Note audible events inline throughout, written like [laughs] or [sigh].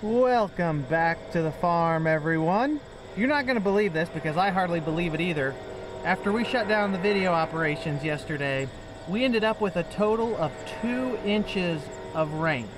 Welcome back to the farm, everyone. You're not going to believe this because I hardly believe it either. After we shut down the video operations yesterday, we ended up with a total of two inches of rain.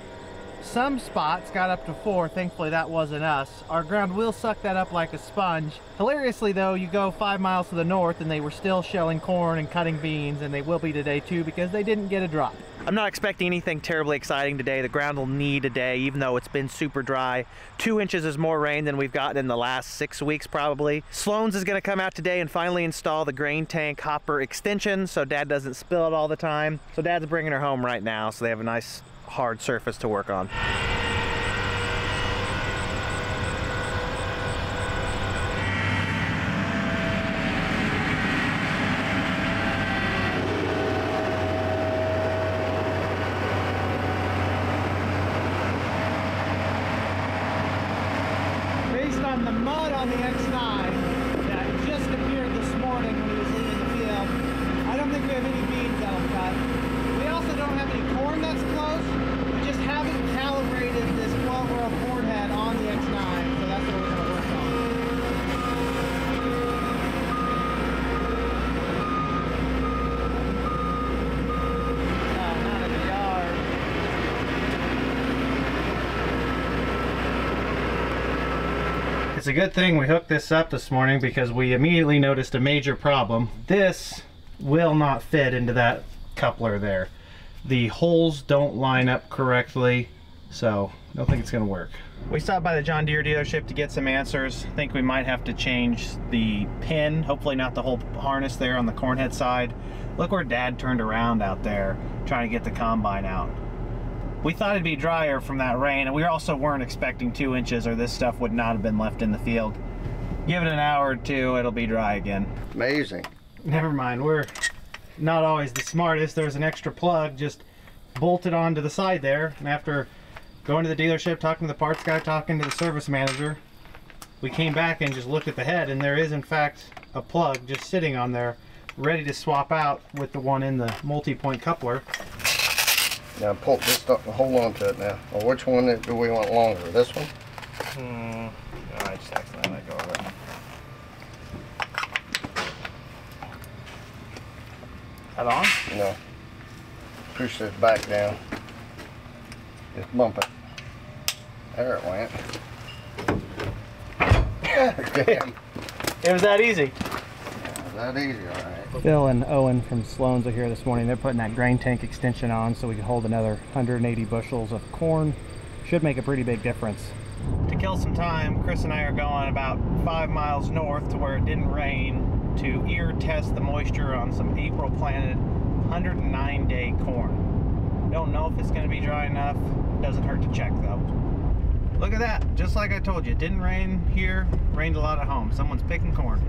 Some spots got up to four, thankfully that wasn't us. Our ground will suck that up like a sponge. Hilariously though, you go five miles to the north and they were still shelling corn and cutting beans and they will be today too because they didn't get a drop. I'm not expecting anything terribly exciting today. The ground will need a day, even though it's been super dry. Two inches is more rain than we've gotten in the last six weeks probably. Sloan's is gonna come out today and finally install the grain tank hopper extension so dad doesn't spill it all the time. So dad's bringing her home right now so they have a nice hard surface to work on. Based on the mud on the X9 that just appeared this morning leaving the field, I don't think we have any beans that'll cut. We also don't have any corn that's close. We just haven't calibrated this 12 row corn head on the X9, so that's what we're gonna work on. Oh, not in the yard. It's a good thing we hooked this up this morning because we immediately noticed a major problem. This will not fit into that coupler there. The holes don't line up correctly, so I don't think it's gonna work. We stopped by the John Deere dealership to get some answers. I think we might have to change the pin, hopefully not the whole harness there on the cornhead side. Look where dad turned around out there trying to get the combine out. We thought it'd be drier from that rain, and we also weren't expecting two inches or this stuff would not have been left in the field. Give it an hour or two, it'll be dry again. Amazing. Never mind, we're not always the smartest. There's an extra plug just bolted onto the side there. And after going to the dealership, talking to the parts guy, talking to the service manager, we came back and just looked at the head and there is in fact a plug just sitting on there ready to swap out with the one in the multi-point coupler. Now pull this stuff and hold on to it now. Well, which one do we want longer? This one? Hmm, I just accidentally let go of it. That on? No. Push this back down. Just bump it. There it went. Damn. [laughs] [laughs] It was that easy. That easy, all right. Phil and Owen from Sloan's are here this morning. They're putting that grain tank extension on so we can hold another 180 bushels of corn. Should make a pretty big difference. To kill some time, Chris and I are going about five miles north to where it didn't rain to ear test the moisture on some April planted 109 day corn. Don't know if it's going to be dry enough. Doesn't hurt to check though. Look at that. Just like I told you, it didn't rain here, rained a lot at home. Someone's picking corn.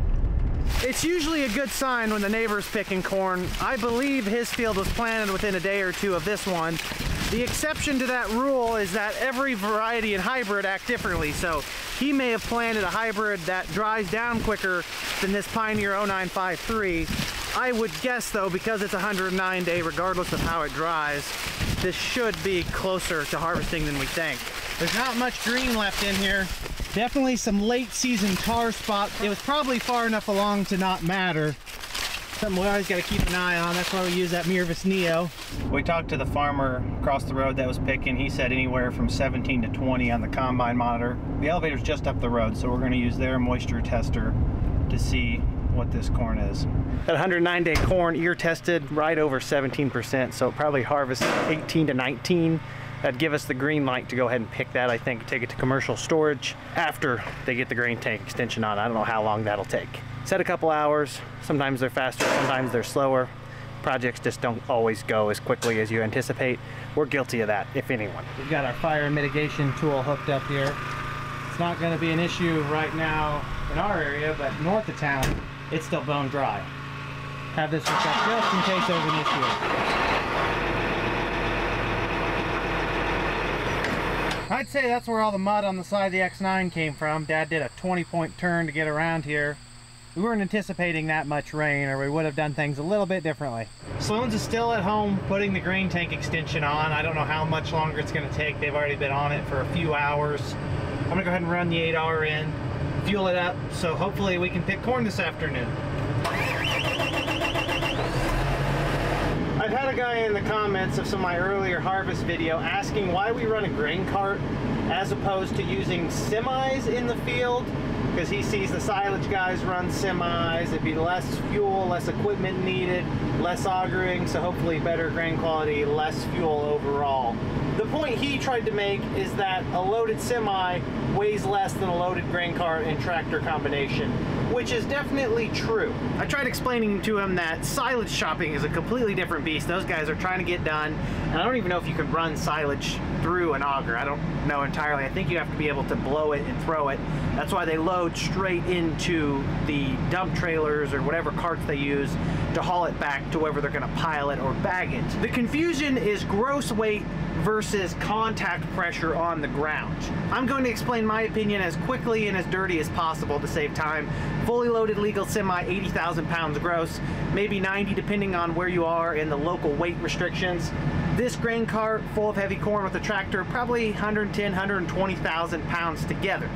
It's usually a good sign when the neighbor's picking corn. I believe his field was planted within a day or two of this one. The exception to that rule is that every variety and hybrid act differently. So he may have planted a hybrid that dries down quicker than this Pioneer 0953. I would guess though, because it's 109 day, regardless of how it dries, this should be closer to harvesting than we think. There's not much green left in here. Definitely some late season tar spots. It was probably far enough along to not matter. Something we always got to keep an eye on. That's why we use that Miravis Neo. We talked to the farmer across the road that was picking. He said anywhere from 17 to 20 on the combine monitor. The elevator's just up the road, so we're going to use their moisture tester to see what this corn is. That 109 day corn ear tested right over 17%, so it probably harvests 18 to 19. That'd give us the green light to go ahead and pick that, I think, take it to commercial storage after they get the grain tank extension on. I don't know how long that'll take. Set a couple hours. Sometimes they're faster, sometimes they're slower. Projects just don't always go as quickly as you anticipate. We're guilty of that, if anyone. We've got our fire mitigation tool hooked up here. It's not going to be an issue right now in our area, but north of town, it's still bone dry. Have this hooked up just in case there's an issue. I'd say that's where all the mud on the side of the X9 came from. Dad did a 20 point turn to get around here. we weren't anticipating that much rain or we would have done things a little bit differently. Sloan's is still at home putting the grain tank extension on. I don't know how much longer it's gonna take. They've already been on it for a few hours. I'm gonna go ahead and run the 8R in, fuel it up, so hopefully we can pick corn this afternoon. I've had a guy in the comments of some of my earlier harvest video asking why we run a grain cart as opposed to using semis in the field because he sees the silage guys run semis. It'd be less fuel, less equipment needed, less augering, so hopefully better grain quality, less fuel overall. The point he tried to make is that a loaded semi weighs less than a loaded grain cart and tractor combination, which is definitely true. I tried explaining to him that silage chopping is a completely different beast. Those guys are trying to get done, and I don't even know if you can run silage through an auger. I don't know entirely. I think you have to be able to blow it and throw it. That's why they load straight into the dump trailers or whatever carts they use to haul it back to wherever they're going to pile it or bag it. The confusion is gross weight versus contact pressure on the ground. I'm going to explain my opinion as quickly and as dirty as possible to save time. Fully loaded legal semi, 80,000 pounds gross, maybe 90 depending on where you are and the local weight restrictions. This grain cart full of heavy corn with a tractor, probably 110, 120,000 pounds together.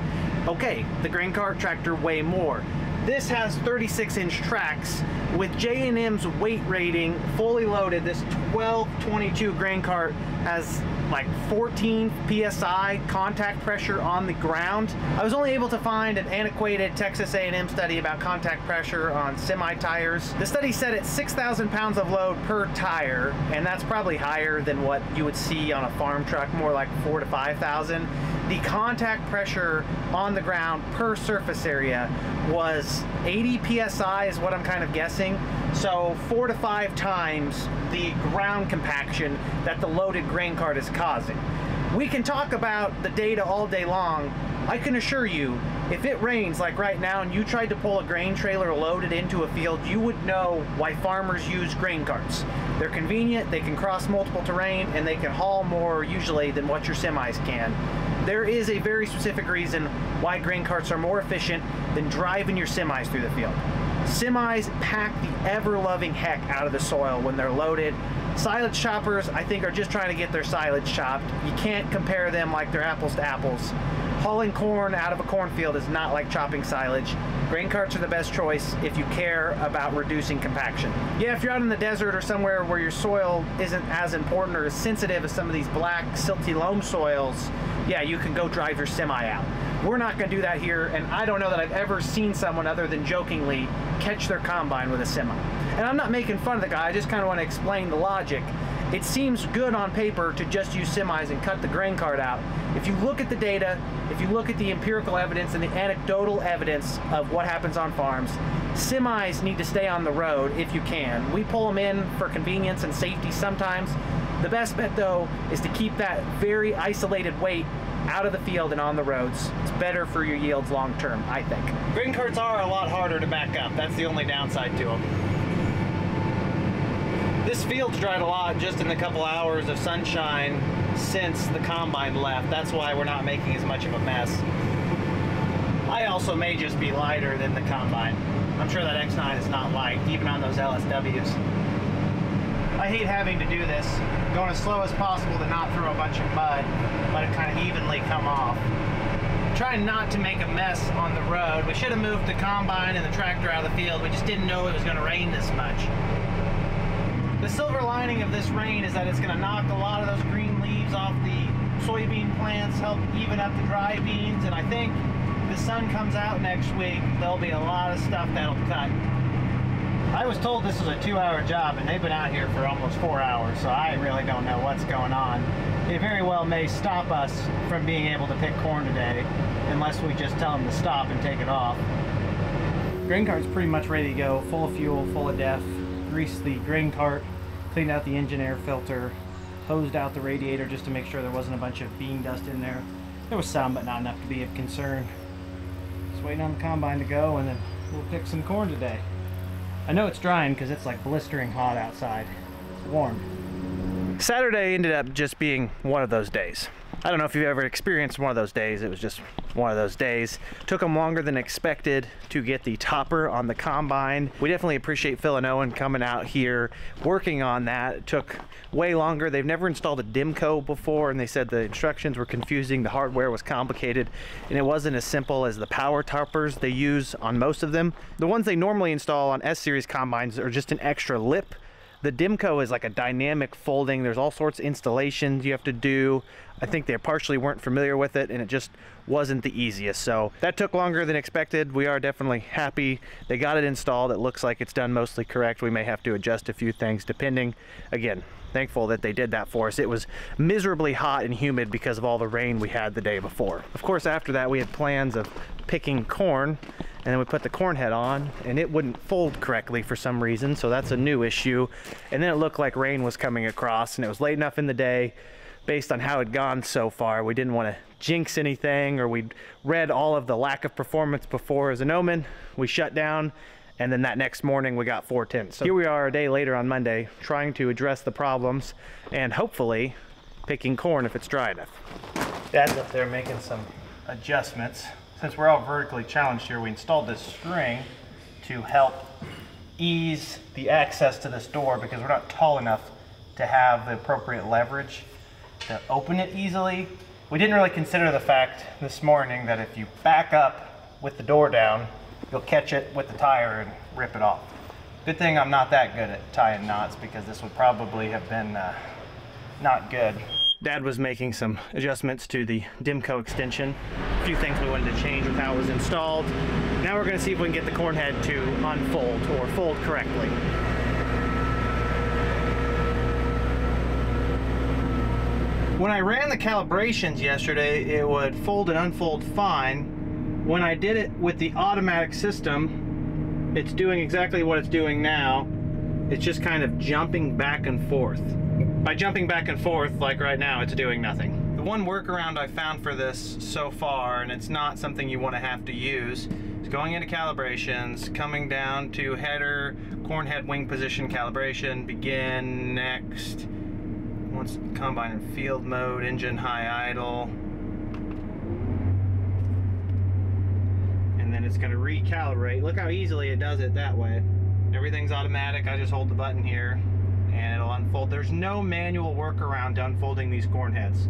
Okay, the grain cart tractor weigh more. This has 36 inch tracks with J&M's weight rating fully loaded. This 1222 grain cart has like 14 psi contact pressure on the ground. I was only able to find an antiquated Texas A&M study about contact pressure on semi tires. The study said it's 6,000 pounds of load per tire, and that's probably higher than what you would see on a farm truck, more like four to 5,000. The contact pressure on the ground per surface area was 80 psi is what I'm kind of guessing. So four to five times the ground compaction that the loaded grain cart is causing. We can talk about the data all day long. I can assure you, if it rains like right now and you tried to pull a grain trailer loaded into a field, you would know why farmers use grain carts. They're convenient, they can cross multiple terrain, and they can haul more usually than what your semis can. There is a very specific reason why grain carts are more efficient than driving your semis through the field. Semis pack the ever-loving heck out of the soil when they're loaded. Silage choppers, I think, are just trying to get their silage chopped. You can't compare them like they're apples to apples. Hauling corn out of a cornfield is not like chopping silage. Grain carts are the best choice if you care about reducing compaction. Yeah, if you're out in the desert or somewhere where your soil isn't as important or as sensitive as some of these black, silty loam soils, yeah, you can go drive your semi out. We're not going to do that here, and I don't know that I've ever seen someone other than jokingly catch their combine with a semi. And I'm not making fun of the guy, I just kind of want to explain the logic. It seems good on paper to just use semis and cut the grain cart out. If you look at the data, if you look at the empirical evidence and the anecdotal evidence of what happens on farms, semis need to stay on the road if you can. We pull them in for convenience and safety sometimes. The best bet though is to keep that very isolated weight out of the field and on the roads. It's better for your yields long term, I think. Grain carts are a lot harder to back up. That's the only downside to them. This field's dried a lot just in the couple hours of sunshine since the combine left. That's why we're not making as much of a mess. I also may just be lighter than the combine. I'm sure that X9 is not light, even on those LSWs. I hate having to do this, going as slow as possible to not throw a bunch of mud, let it kind of evenly come off. Trying not to make a mess on the road. We should have moved the combine and the tractor out of the field. We just didn't know it was going to rain this much. The silver lining of this rain is that it's going to knock a lot of those green leaves off the soybean plants, help even up the dry beans, and I think the sun comes out next week, there'll be a lot of stuff that'll cut. I was told this was a two-hour job, and they've been out here for almost four hours, so I really don't know what's going on. It very well may stop us from being able to pick corn today, unless we just tell them to stop and take it off. Grain cart's pretty much ready to go, full of fuel, full of DEF. Greased the grain cart, cleaned out the engine air filter, hosed out the radiator just to make sure there wasn't a bunch of bean dust in there. There was some, but not enough to be of concern. Just waiting on the combine to go, and then we'll pick some corn today. I know it's drying because it's like blistering hot outside. It's warm. Saturday ended up just being one of those days. I don't know if you've ever experienced one of those days. It was just one of those days. Took them longer than expected to get the topper on the combine. We definitely appreciate Phil and Owen coming out here, working on that. It took way longer. They've never installed a Dimco before, and they said the instructions were confusing, the hardware was complicated, and it wasn't as simple as the power toppers they use on most of them. The ones they normally install on S-Series combines are just an extra lip the Dimco is like a dynamic folding. There's all sorts of installations you have to do. I think they partially weren't familiar with it and it just wasn't the easiest. So that took longer than expected. We are definitely happy they got it installed. It looks like it's done mostly correct. We may have to adjust a few things depending. Again, thankful that they did that for us. It was miserably hot and humid because of all the rain we had the day before. Of course, after that, we had plans of picking corn and then we put the corn head on and it wouldn't fold correctly for some reason so that's a new issue. And then it looked like rain was coming across and it was late enough in the day based on how it had gone so far. We didn't want to jinx anything or we'd read all of the lack of performance before as an omen. We shut down and then that next morning we got 410 so here we are a day later on monday trying to address the problems and hopefully picking corn if it's dry enough. Dad's up there making some adjustments since we're all vertically challenged here, we installed this string to help ease the access to this door because we're not tall enough to have the appropriate leverage to open it easily. We didn't really consider the fact this morning that if you back up with the door down, you'll catch it with the tire and rip it off. Good thing I'm not that good at tying knots because this would probably have been uh, not good. Dad was making some adjustments to the Dimco extension. A few things we wanted to change with how it was installed. Now we're going to see if we can get the corn head to unfold or fold correctly. When I ran the calibrations yesterday, it would fold and unfold fine. When I did it with the automatic system, it's doing exactly what it's doing now. It's just kind of jumping back and forth. By jumping back and forth, like right now, it's doing nothing. The one workaround I found for this so far, and it's not something you want to have to use, is going into calibrations, coming down to header, corn head wing position calibration, begin, next, once combine in field mode, engine high idle, and then it's going to recalibrate. Look how easily it does it that way. Everything's automatic, I just hold the button here and it'll unfold. There's no manual workaround to unfolding these corn heads.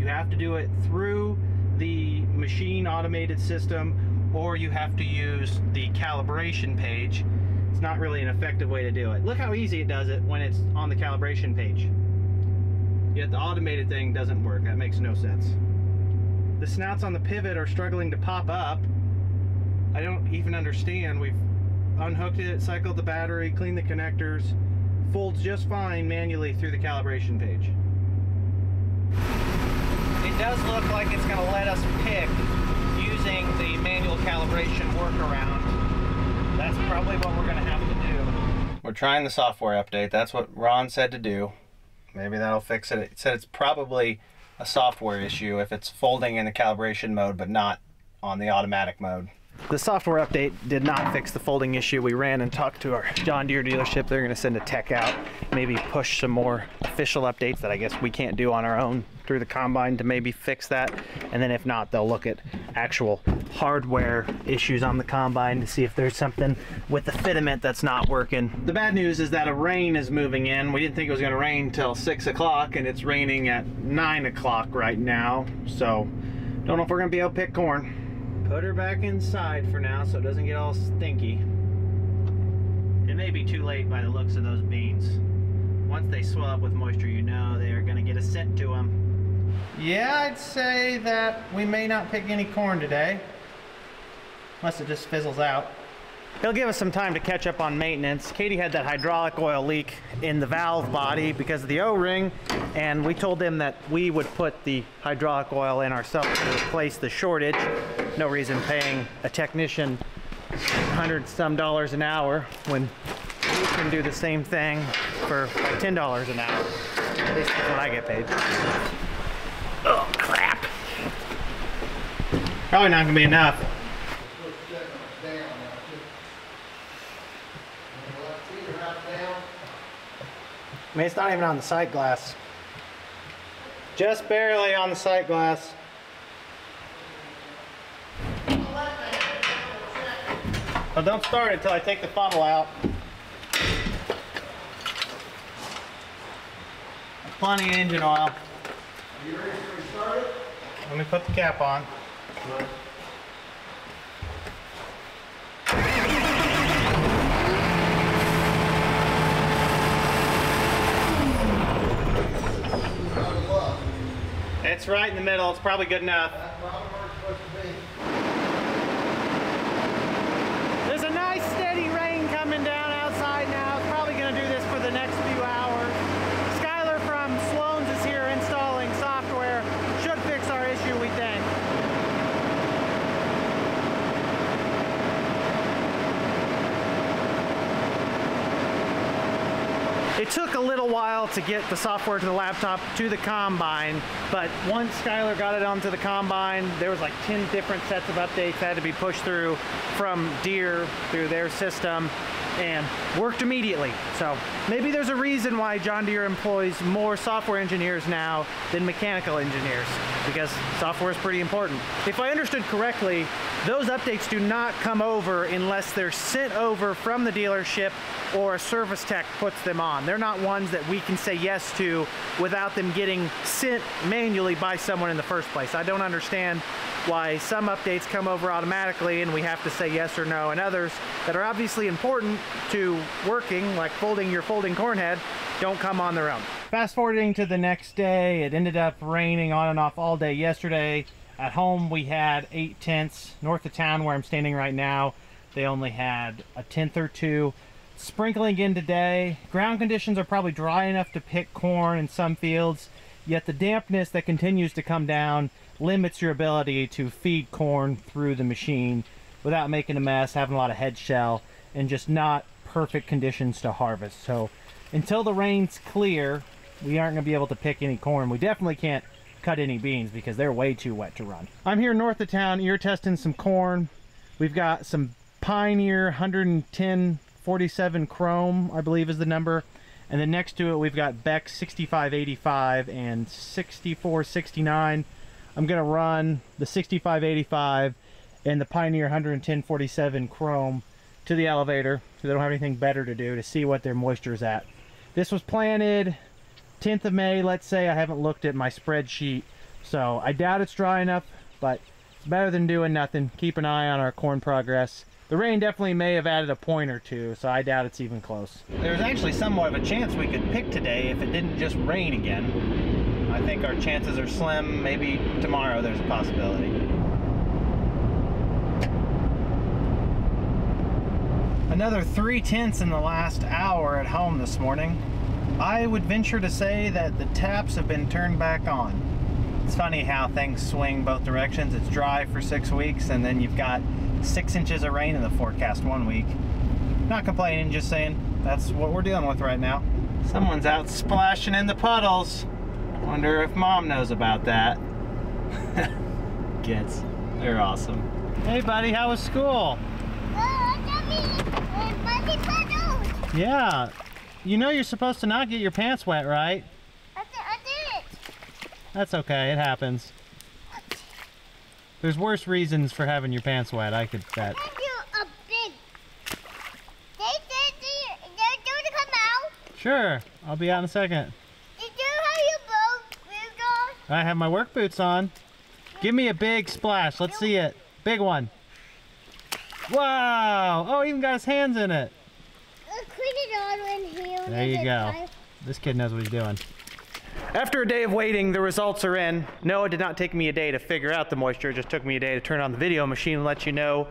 You have to do it through the machine automated system or you have to use the calibration page. It's not really an effective way to do it. Look how easy it does it when it's on the calibration page. Yet the automated thing doesn't work. That makes no sense. The snouts on the pivot are struggling to pop up. I don't even understand. We've unhooked it, cycled the battery, cleaned the connectors, folds just fine manually through the calibration page. It does look like it's going to let us pick using the manual calibration workaround. That's probably what we're going to have to do. We're trying the software update. That's what Ron said to do. Maybe that'll fix it. It said it's probably a software issue if it's folding in the calibration mode but not on the automatic mode. The software update did not fix the folding issue. We ran and talked to our John Deere dealership. They're going to send a tech out, maybe push some more official updates that I guess we can't do on our own through the combine to maybe fix that. And then if not, they'll look at actual hardware issues on the combine to see if there's something with the fitment that's not working. The bad news is that a rain is moving in. We didn't think it was going to rain till 6 o'clock, and it's raining at 9 o'clock right now. So, don't know if we're going to be able to pick corn. Put her back inside for now so it doesn't get all stinky. It may be too late by the looks of those beans. Once they swell up with moisture, you know they are going to get a scent to them. Yeah, I'd say that we may not pick any corn today. Unless it just fizzles out. It'll give us some time to catch up on maintenance. Katie had that hydraulic oil leak in the valve body because of the O-ring, and we told them that we would put the hydraulic oil in ourselves to replace the shortage. No reason paying a technician hundred some dollars an hour when we can do the same thing for like ten dollars an hour. At least that's what I get paid. Oh crap! Probably not gonna be enough. I mean, it's not even on the sight glass. Just barely on the sight glass. Well, don't start until I take the funnel out. Plenty of engine oil. Let me put the cap on. It's right in the middle. It's probably good enough. There's a nice steady rain coming down outside now. It's probably going to do this for the next few hours. Skylar from Sloan's is here installing software. Should fix our issue, we think. It took a little while to get the software to the laptop to the combine, but once Skylar got it onto the combine, there was like 10 different sets of updates that had to be pushed through from Deere through their system and worked immediately. So maybe there's a reason why John Deere employs more software engineers now than mechanical engineers because software is pretty important. If I understood correctly, those updates do not come over unless they're sent over from the dealership or a service tech puts them on. They're not ones that we can say yes to without them getting sent manually by someone in the first place. I don't understand why some updates come over automatically and we have to say yes or no, and others that are obviously important to working, like folding your folding corn head, don't come on their own. Fast forwarding to the next day, it ended up raining on and off all day yesterday. At home, we had eight tenths. North of town, where I'm standing right now, they only had a tenth or two. Sprinkling in today. Ground conditions are probably dry enough to pick corn in some fields, yet the dampness that continues to come down limits your ability to feed corn through the machine without making a mess, having a lot of head shell, and just not perfect conditions to harvest. So until the rains clear, we aren't going to be able to pick any corn. We definitely can't cut any beans because they're way too wet to run. I'm here north of town ear testing some corn. We've got some Pioneer 110 47 Chrome, I believe is the number. And then next to it, we've got Beck 6585 and 6469. I'm going to run the 6585 and the Pioneer 11047 Chrome to the elevator so they don't have anything better to do to see what their moisture is at. This was planted 10th of May, let's say. I haven't looked at my spreadsheet, so I doubt it's dry enough, but it's better than doing nothing. Keep an eye on our corn progress. The rain definitely may have added a point or two, so I doubt it's even close. There's actually somewhat of a chance we could pick today if it didn't just rain again. I think our chances are slim. Maybe tomorrow there's a possibility. Another three tenths in the last hour at home this morning. I would venture to say that the taps have been turned back on. It's funny how things swing both directions. It's dry for six weeks and then you've got six inches of rain in the forecast one week. Not complaining, just saying that's what we're dealing with right now. Someone's out splashing in the puddles. Wonder if mom knows about that. [laughs] Kids, they're awesome. Hey buddy, how was school? Yeah, you know you're supposed to not get your pants wet, right? I did, I did it. That's okay, it happens. There's worse reasons for having your pants wet, I could bet. I do a big. They did the. They're going to come out. Sure, I'll be out in a second. Did you have your moved on? I have my work boots on. Give me a big splash, let's see it. Big one. Wow! Oh, even got his hands in it. Let's clean it on in here. There you go. This kid knows what he's doing. After a day of waiting, the results are in. No, it did not take me a day to figure out the moisture. It just took me a day to turn on the video machine and let you know.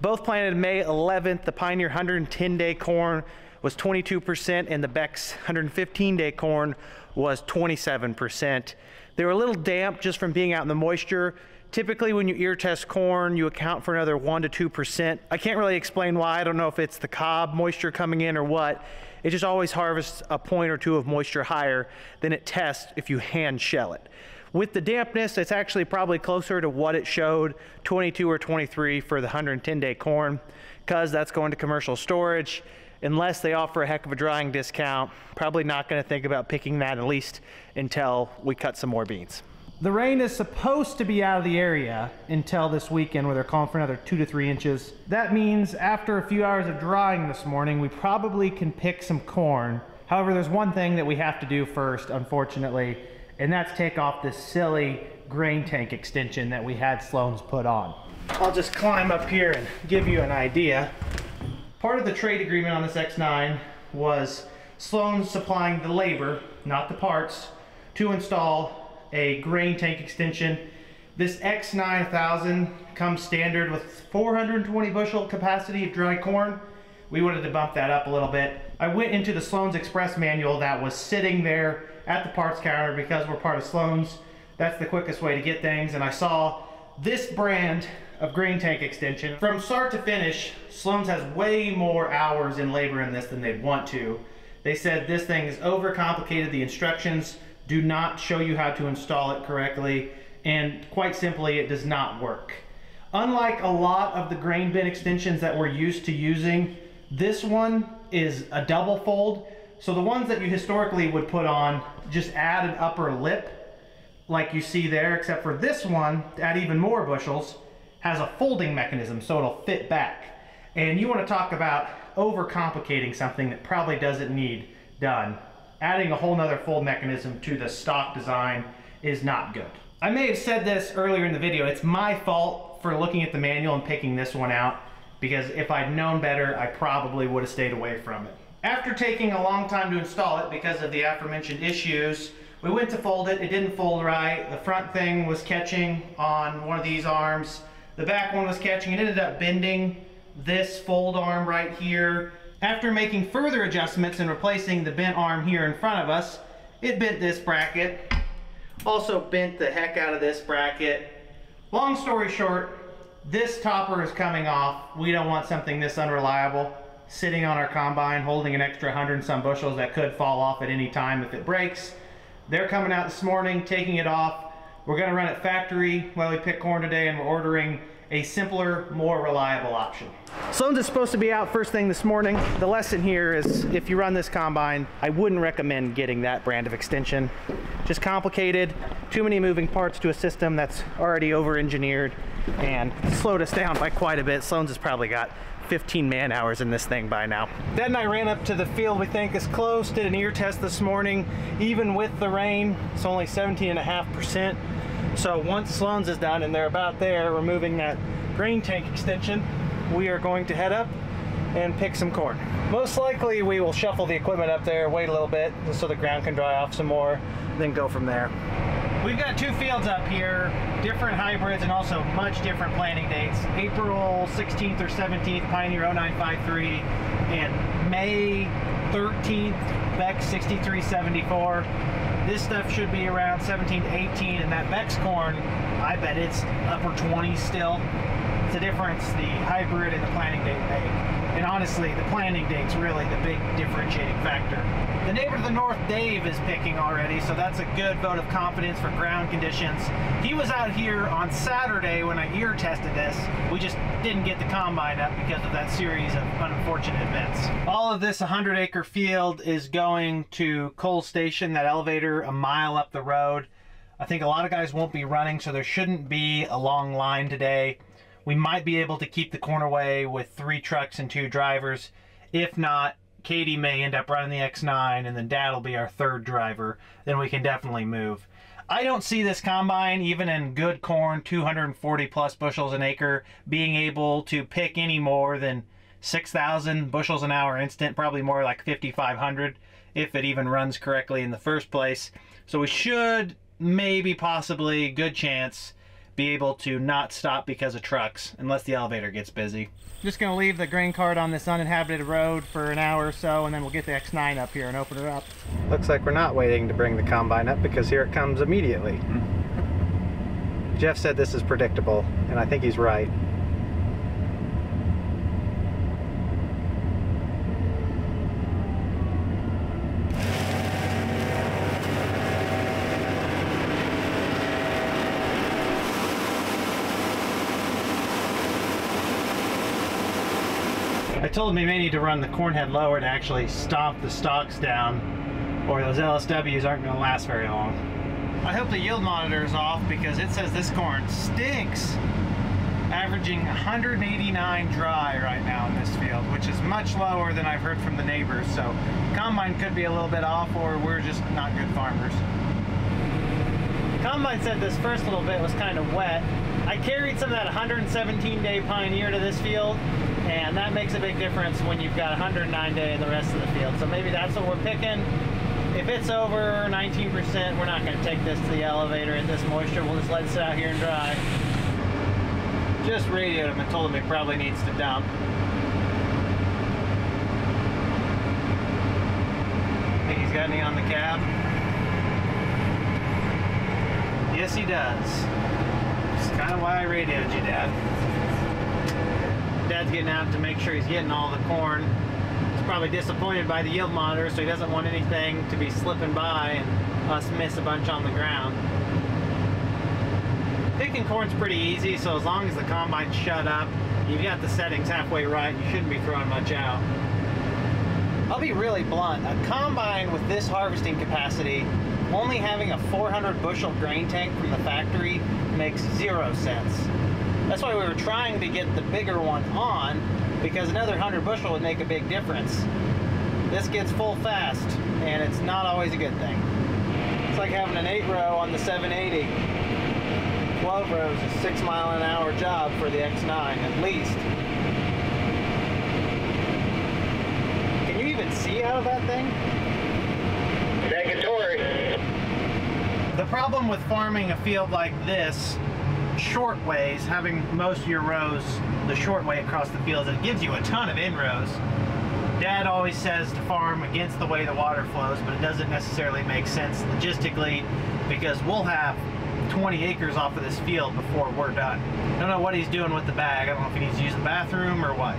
Both planted May 11th. The Pioneer 110-day corn was 22% and the Beck's 115-day corn was 27%. They were a little damp just from being out in the moisture. Typically, when you ear test corn, you account for another 1% to 2%. I can't really explain why. I don't know if it's the cob moisture coming in or what. It just always harvests a point or two of moisture higher than it tests if you hand shell it. With the dampness, it's actually probably closer to what it showed 22 or 23 for the 110 day corn because that's going to commercial storage. unless they offer a heck of a drying discount, probably not going to think about picking that at least until we cut some more beans. The rain is supposed to be out of the area until this weekend where they're calling for another two to three inches. That means after a few hours of drying this morning, we probably can pick some corn. However, there's one thing that we have to do first, unfortunately, and that's take off this silly grain tank extension that we had Sloan's put on. I'll just climb up here and give you an idea. Part of the trade agreement on this X9 was Sloan supplying the labor, not the parts, to install a grain tank extension. This X9000 comes standard with 420 bushel capacity of dry corn. We wanted to bump that up a little bit. I went into the Sloan's Express manual that was sitting there at the parts counter because we're part of Sloan's. That's the quickest way to get things. And I saw this brand of grain tank extension. From start to finish, Sloan's has way more hours in labor in this than they'd want to. They said this thing is overcomplicated. The instructions do not show you how to install it correctly, and quite simply, it does not work. Unlike a lot of the grain bin extensions that we're used to using, this one is a double fold. So the ones that you historically would put on just add an upper lip like you see there, except for this one, to add even more bushels, has a folding mechanism so it'll fit back. And you want to talk about overcomplicating something that probably doesn't need done adding a whole nother fold mechanism to the stock design is not good. I may have said this earlier in the video, it's my fault for looking at the manual and picking this one out because if I'd known better, I probably would have stayed away from it. After taking a long time to install it because of the aforementioned issues, we went to fold it, it didn't fold right. The front thing was catching on one of these arms. The back one was catching, it ended up bending this fold arm right here after making further adjustments and replacing the bent arm here in front of us, it bent this bracket. Also bent the heck out of this bracket. Long story short, this topper is coming off. We don't want something this unreliable sitting on our combine holding an extra hundred and some bushels that could fall off at any time if it breaks. They're coming out this morning, taking it off. We're gonna run it factory while we pick corn today and we're ordering a simpler, more reliable option. Sloan's is supposed to be out first thing this morning. The lesson here is if you run this combine, I wouldn't recommend getting that brand of extension. Just complicated, too many moving parts to a system that's already over-engineered and slowed us down by quite a bit. Sloan's has probably got 15 man hours in this thing by now. Dad and I ran up to the field we think is close, did an ear test this morning. Even with the rain, it's only 17.5%. So once Sloan's is done and they're about there removing that grain tank extension, we are going to head up and pick some corn. Most likely we will shuffle the equipment up there, wait a little bit so the ground can dry off some more, then go from there. We've got two fields up here, different hybrids and also much different planting dates. April 16th or 17th, Pioneer 0953, and May 13th, Beck 6374. This stuff should be around 17 to 18, and that Beck's corn, I bet it's upper 20s still. The difference the hybrid and the planting date make. And honestly, the planting date's really the big differentiating factor. The neighbor to the north, Dave, is picking already, so that's a good vote of confidence for ground conditions. He was out here on Saturday when I ear tested this. We just didn't get the combine up because of that series of unfortunate events. All of this 100 acre field is going to Cole Station, that elevator a mile up the road. I think a lot of guys won't be running, so there shouldn't be a long line today. We might be able to keep the corner away with three trucks and two drivers. If not, Katie may end up running the X9 and then dad will be our third driver. Then we can definitely move. I don't see this combine, even in good corn, 240 plus bushels an acre, being able to pick any more than 6,000 bushels an hour instant, probably more like 5,500 if it even runs correctly in the first place. So we should, maybe, possibly, good chance, be able to not stop because of trucks, unless the elevator gets busy. Just gonna leave the grain cart on this uninhabited road for an hour or so, and then we'll get the X9 up here and open it up. Looks like we're not waiting to bring the combine up because here it comes immediately. Hmm. Jeff said this is predictable, and I think he's right. I told him he may need to run the cornhead lower to actually stomp the stalks down, or those LSWs aren't going to last very long. I hope the yield monitor is off because it says this corn stinks. Averaging 189 dry right now in this field, which is much lower than I've heard from the neighbors. So combine could be a little bit off or we're just not good farmers. Combine said this first little bit was kind of wet. I carried some of that 117 day Pioneer to this field and that makes a big difference when you've got 109 day in the rest of the field. So maybe that's what we're picking. If it's over 19%, we're not going to take this to the elevator at this moisture. We'll just let it sit out here and dry. Just radioed him and told him he probably needs to dump. Think he's got any on the cab? Yes, he does. That's kind of why I radioed you, Dad. Dad's getting out to make sure he's getting all the corn. He's probably disappointed by the yield monitor, so he doesn't want anything to be slipping by and us miss a bunch on the ground. Picking corn's pretty easy, so as long as the combine's shut up, you've got the settings halfway right, you shouldn't be throwing much out. I'll be really blunt. A combine with this harvesting capacity, only having a 400 bushel grain tank from the factory makes zero sense. That's why we were trying to get the bigger one on, because another 100 bushel would make a big difference. This gets full fast, and it's not always a good thing. It's like having an 8 row on the 780. 12 rows is a 6 mile an hour job for the X9, at least. Can you even see out of that thing? Negatory. The problem with farming a field like this, short ways, having most of your rows the short way across the field, is it gives you a ton of end rows. Dad always says to farm against the way the water flows, but it doesn't necessarily make sense logistically because we'll have 20 acres off of this field before we're done. I Don't know what he's doing with the bag. I don't know if he needs to use the bathroom or what.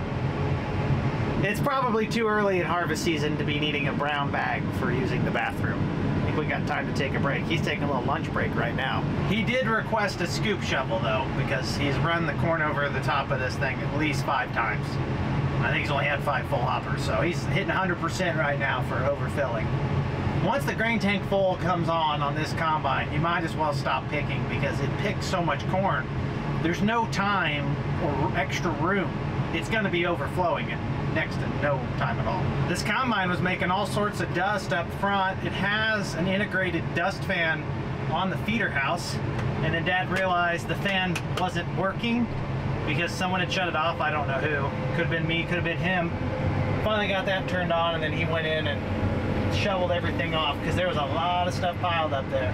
It's probably too early in harvest season to be needing a brown bag for using the bathroom. We got time to take a break. He's taking a little lunch break right now. He did request a scoop shovel though, because he's run the corn over the top of this thing at least five times. I think he's only had five full hoppers, so he's hitting 100% right now for overfilling. Once the grain tank full comes on on this combine, you might as well stop picking because it picks so much corn. There's no time or extra room. It's going to be overflowing it next to no time at all. This combine was making all sorts of dust up front. It has an integrated dust fan on the feeder house, and then Dad realized the fan wasn't working because someone had shut it off. I don't know who. Could have been me, could have been him. Finally got that turned on, and then he went in and shoveled everything off because there was a lot of stuff piled up there.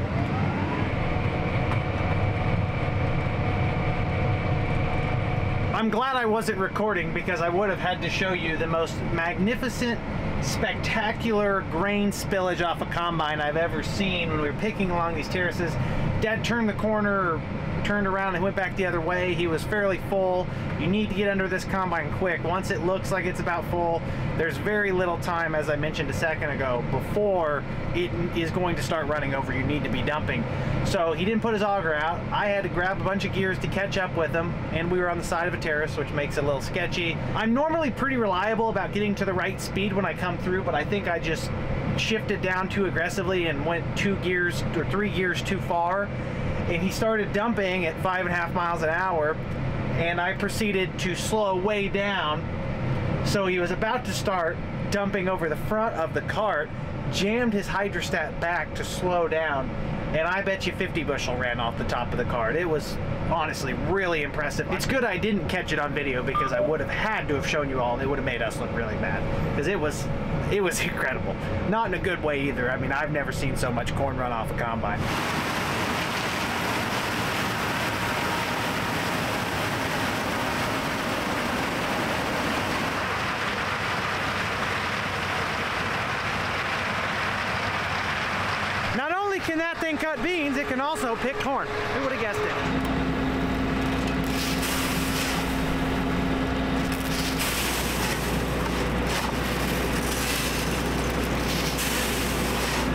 I'm glad I wasn't recording because I would have had to show you the most magnificent, spectacular grain spillage off a combine I've ever seen when we were picking along these terraces. Dad turned the corner, turned around and went back the other way. He was fairly full. You need to get under this combine quick. Once it looks like it's about full, there's very little time, as I mentioned a second ago, before it is going to start running over. You need to be dumping. So he didn't put his auger out. I had to grab a bunch of gears to catch up with him, and we were on the side of a terrace, which makes it a little sketchy. I'm normally pretty reliable about getting to the right speed when I come through, but I think I just shifted down too aggressively and went two gears or three gears too far and he started dumping at five and a half miles an hour and I proceeded to slow way down. So he was about to start dumping over the front of the cart jammed his hydrostat back to slow down and I bet you 50 bushel ran off the top of the cart. It was honestly really impressive. It's good I didn't catch it on video because I would have had to have shown you all and it would have made us look really bad because it was it was [laughs] incredible. Not in a good way either. I mean I've never seen so much corn run off a combine Not only can that thing cut beans, it can also pick corn. Who would have guessed it?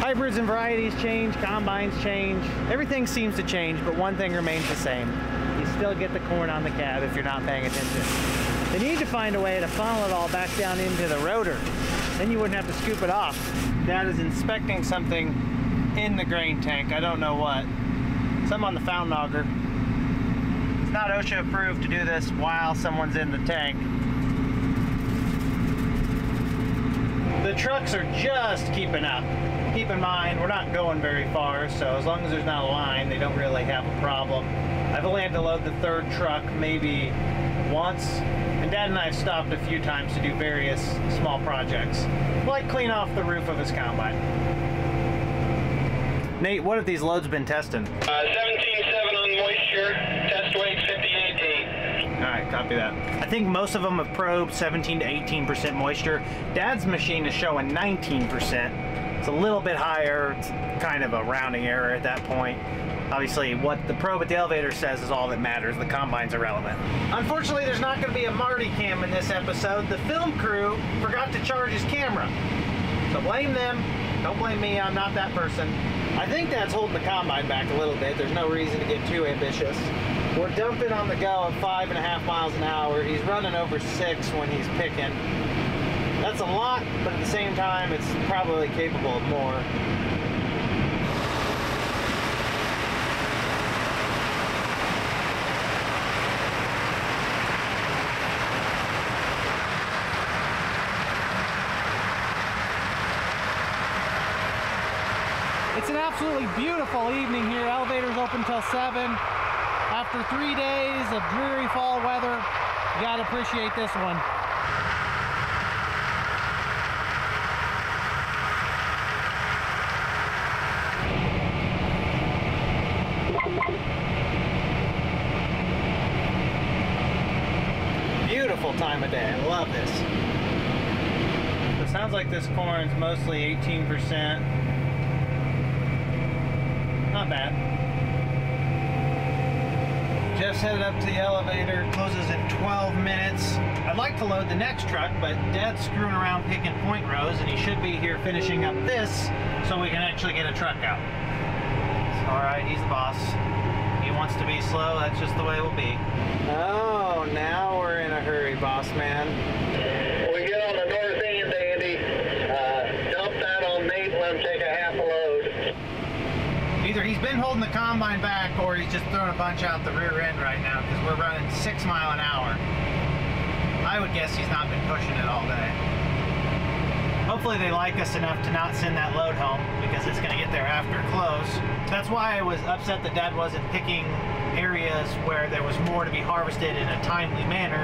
Hybrids and varieties change, combines change, everything seems to change, but one thing remains the same. You still get the corn on the cab if you're not paying attention. They need to find a way to funnel it all back down into the rotor. Then you wouldn't have to scoop it off. Dad is inspecting something in the grain tank. I don't know what. Some on the fountain auger. It's not OSHA approved to do this while someone's in the tank. The trucks are just keeping up. Keep in mind, we're not going very far, so as long as there's not a line, they don't really have a problem. I've only had to load the third truck maybe once, and Dad and I have stopped a few times to do various small projects, like clean off the roof of his combine. Nate, what have these loads been testing? Uh, 17.7 on moisture, test weight 5018. All right, copy that. I think most of them have probed 17 to 18% moisture. Dad's machine is showing 19%. It's a little bit higher. It's kind of a rounding error at that point. Obviously, what the probe at the elevator says is all that matters. The combine's irrelevant. Unfortunately, there's not going to be a Marty cam in this episode. The film crew forgot to charge his camera. So blame them. Don't blame me. I'm not that person. I think that's holding the combine back a little bit. There's no reason to get too ambitious. We're dumping on the go at five and a half miles an hour. He's running over six when he's picking. That's a lot, but at the same time, it's probably capable of more. It's an absolutely beautiful evening here. Elevators open till 7. After three days of dreary fall weather, you gotta appreciate this one. Beautiful time of day. I love this. It sounds like this corn's mostly 18%. Not bad. Jeff's headed up to the elevator, closes in 12 minutes. I'd like to load the next truck, but Dad's screwing around picking point rows, and he should be here finishing up this so we can actually get a truck out. All right, he's the boss. He wants to be slow, that's just the way it will be. Oh, now we're in a hurry, boss man. We get on the north end, Andy. Uh, dump that on Nate and let him take a half a load. Either he's been holding the combine back or he's just throwing a bunch out the rear end right now because we're running six mile an hour. I would guess he's not been pushing it all day. Hopefully they like us enough to not send that load home because it's going to get there after close. That's why I was upset that Dad wasn't picking areas where there was more to be harvested in a timely manner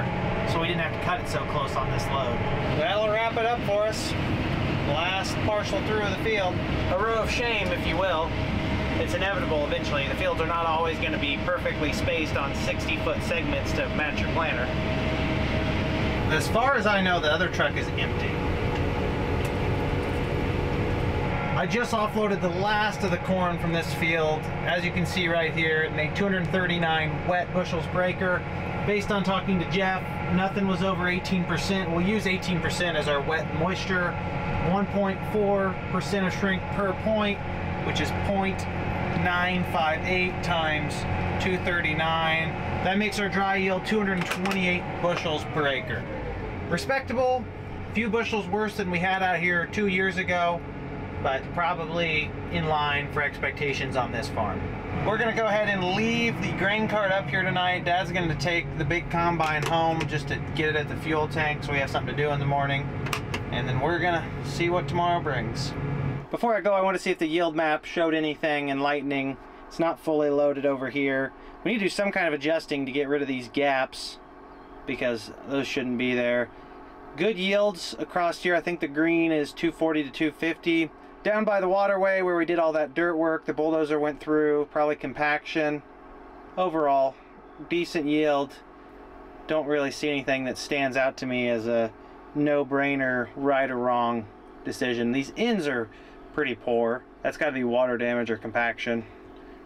so we didn't have to cut it so close on this load. That'll wrap it up for us. Last partial through of the field. A row of shame, if you will. It's inevitable eventually. The fields are not always going to be perfectly spaced on 60 foot segments to match your planter. As far as I know, the other truck is empty. I just offloaded the last of the corn from this field. As you can see right here, it made 239 wet bushels per acre. Based on talking to Jeff, nothing was over 18%. We'll use 18% as our wet moisture. 1.4% of shrink per point, which is 0.958 times 239. That makes our dry yield 228 bushels per acre. Respectable, few bushels worse than we had out here two years ago, but probably in line for expectations on this farm. We're gonna go ahead and leave the grain cart up here tonight. Dad's gonna take the big combine home just to get it at the fuel tank so we have something to do in the morning. And then we're gonna see what tomorrow brings. Before I go, I want to see if the yield map showed anything enlightening. It's not fully loaded over here. We need to do some kind of adjusting to get rid of these gaps because those shouldn't be there. Good yields across here. I think the green is 240 to 250. Down by the waterway where we did all that dirt work, the bulldozer went through, probably compaction. Overall, decent yield. Don't really see anything that stands out to me as a no-brainer right or wrong decision. These ends are pretty poor. That's got to be water damage or compaction.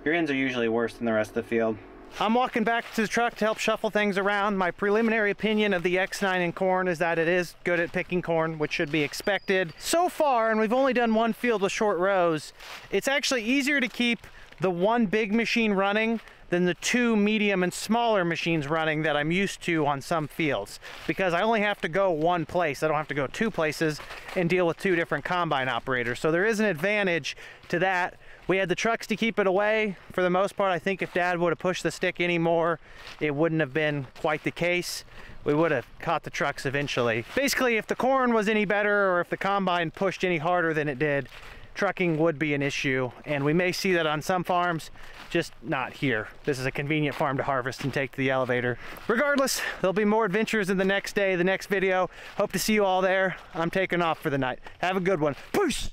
Your ends are usually worse than the rest of the field. I'm walking back to the truck to help shuffle things around. My preliminary opinion of the X9 in corn is that it is good at picking corn, which should be expected. So far, and we've only done one field with short rows, it's actually easier to keep the one big machine running than the two medium and smaller machines running that I'm used to on some fields because I only have to go one place. I don't have to go two places and deal with two different combine operators. So there is an advantage to that. We had the trucks to keep it away for the most part. I think if dad would have pushed the stick anymore, it wouldn't have been quite the case. We would have caught the trucks eventually. Basically, if the corn was any better or if the combine pushed any harder than it did, trucking would be an issue and we may see that on some farms just not here. This is a convenient farm to harvest and take to the elevator. Regardless there'll be more adventures in the next day the next video. Hope to see you all there. I'm taking off for the night. Have a good one. Peace